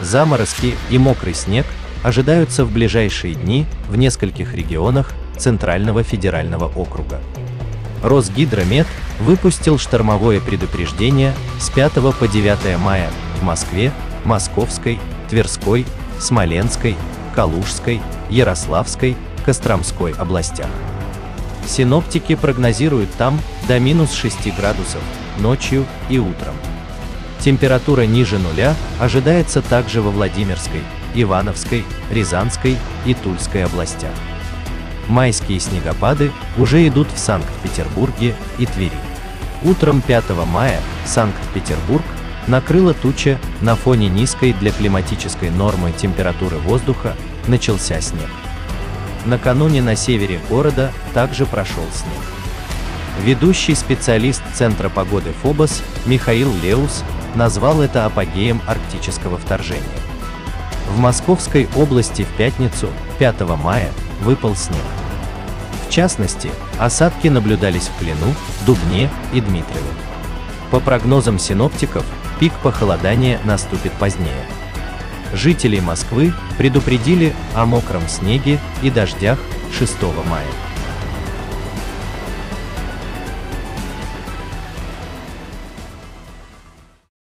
Заморозки и мокрый снег ожидаются в ближайшие дни в нескольких регионах Центрального федерального округа. Росгидромет выпустил штормовое предупреждение с 5 по 9 мая в Москве, Московской, Тверской, Смоленской, Калужской, Ярославской, Костромской областях. Синоптики прогнозируют там до минус 6 градусов ночью и утром. Температура ниже нуля ожидается также во Владимирской, Ивановской, Рязанской и Тульской областях. Майские снегопады уже идут в Санкт-Петербурге и Твери. Утром 5 мая Санкт-Петербург накрыла туча, на фоне низкой для климатической нормы температуры воздуха начался снег. Накануне на севере города также прошел снег. Ведущий специалист Центра погоды ФОБОС Михаил Леус назвал это апогеем арктического вторжения. В Московской области в пятницу, 5 мая, выпал снег. В частности, осадки наблюдались в Клину, Дубне и Дмитрове. По прогнозам синоптиков, пик похолодания наступит позднее. Жителей Москвы предупредили о мокром снеге и дождях 6 мая.